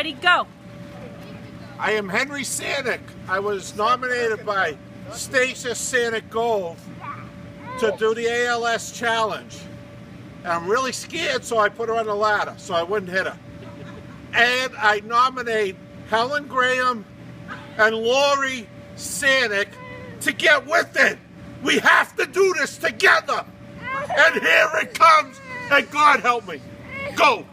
Ready, go. I am Henry Sanick. I was nominated by Stacia Sanick Gold to do the ALS challenge. And I'm really scared, so I put her on the ladder so I wouldn't hit her. And I nominate Helen Graham and Lori Sanick to get with it. We have to do this together. And here it comes. And God help me. Go.